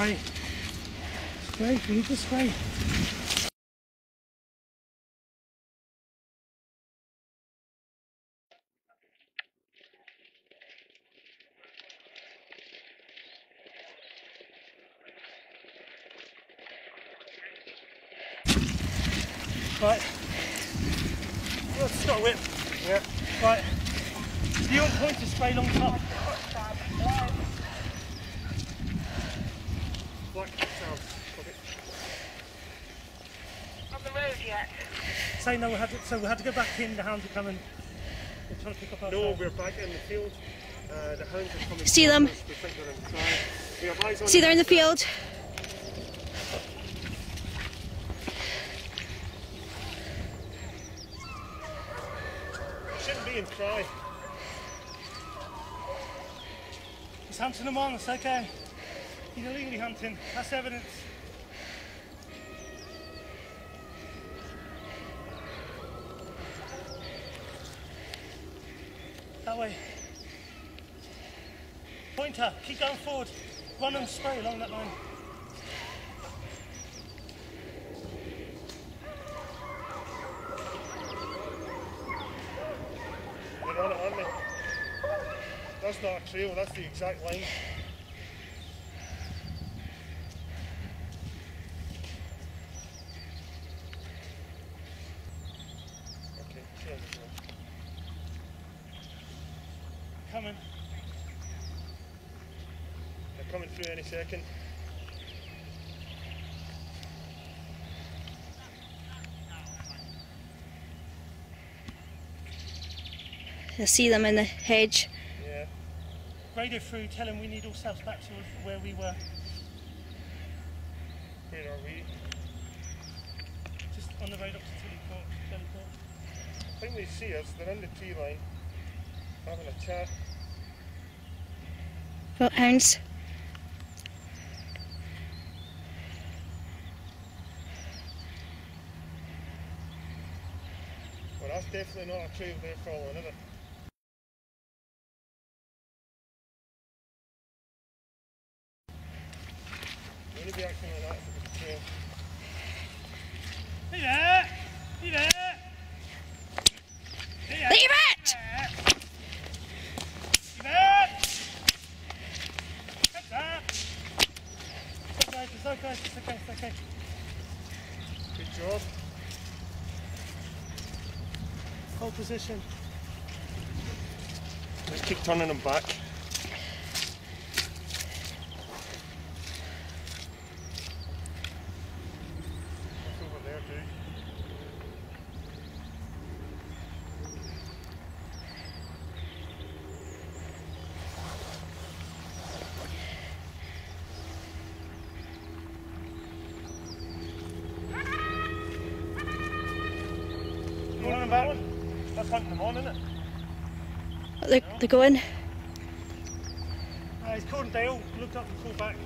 Spray. Spray, we need to spray. Right. Let's start whip. Yeah. Right. Do you want point to spray long top? Black sound. On the road yet? Say no, we had to, so we had to go back in, the hounds are coming. We're trying to pick up our No, trail. we're back in the field. Uh, the hounds are coming. See them? We think they're inside. We have eyes on See, them. they're in the field. Shouldn't be in try. He's hunting them on, it's okay. He's illegally hunting, that's evidence. That way. Pointer, keep going forward. Run and spray along that line. That's not a trail, that's the exact line. Okay, there we go. Coming. They're coming through any second. I see them in the hedge. Yeah. Radio through, tell them we need ourselves back to where we were. Where are we? Just on the road up to Tilly Court, Tilly Court. I think they see us, they're in the tree line, having a chat. Well, hounds. Well, that's definitely not a trail they're following, is it? Would only be acting like that if it was a trail. Hey there! Hey there! Leave it! Hey there! Heads up! It's okay, it's okay, it's okay, it's okay. Good job. Hold position. Let's keep turning them back. Want them back? That's hunting them on, isn't it? They're, they're going. Uh, he's called they all looked up and called back.